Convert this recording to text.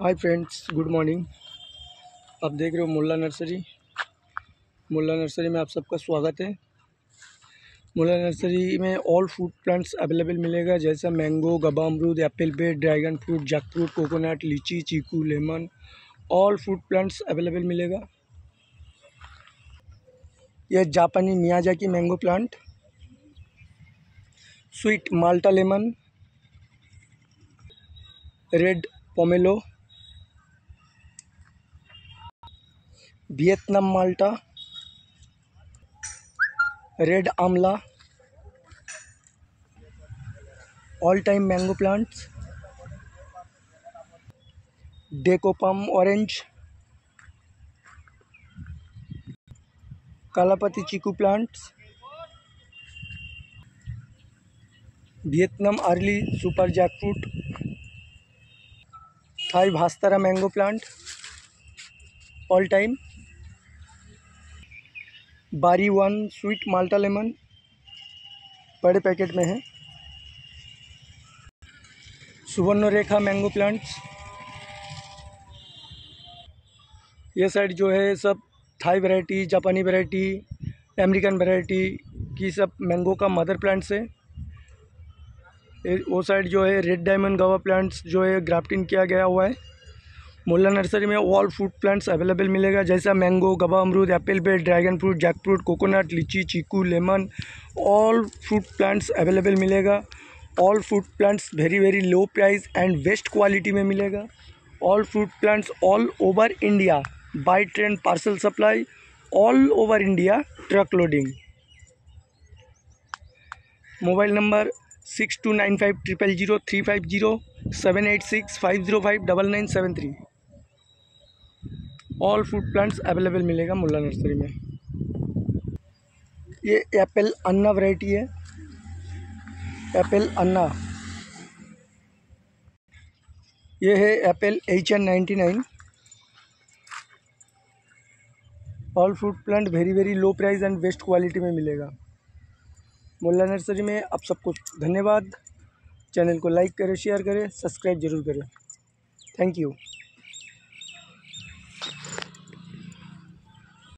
Hi friends good morning आप देख रहे हो मुल्ला नर्सरी। मुल्ला नर्सरी में आप सबका स्वागत है। मुल्ला नर्सरी में ऑल फ्रूट प्लांट्स अवेलेबल मिलेगा, जैसा मैंगो गबा अमरूद एप्पल पे dragon fruit jack fruit coconut लीची, chikoo lemon all fruit plants available मिलेगा। यह जापानी मियाजा की mango plant sweet malta lemon red pomelo Vietnam, malta. Red amla all time mango plants Dekopon orange Kalapati chikoo plants Vietnam early super jackfruit Thai भास्तरा mango plant all time Bari one sweet malta lemon बड़े packet में है। Suvarna Rekha mango plants. ये side जो है सब Thai variety, जापानी variety, American variety की सब मैंगो का मदर प्लांट्स है। वो साइड जो है रेड डायमंड गवा प्लांट्स जो है ग्राफ्टिंग किया गया हुआ है। मुल्ला नर्सरी में ऑल फ्रूट प्लांट्स अवेलेबल मिलेगा, जैसा मैंगो गवा अमरूद apple bell dragon fruit jack fruit coconut लीची, chikoo lemon all fruit plants available मिलेगा। All fruit plants very very low price and best quality में मिलेगा। All fruit plants all over India by train parcel supply all over India truck loading mobile number six two nine five triple zero three five zero seven eight six five zero five double nine seven three all fruit plants available मिलेगा Mulla nursery में। ये apple Anna variety है। Apple Anna. ये है apple H N ninety nine all fruit plant very very low price and best quality में मिलेगा। Mulla nursery में आप सबको धन्यवाद। चैनल को लाइक करें शेयर करें सब्सक्राइब ज़रूर करें। Thank you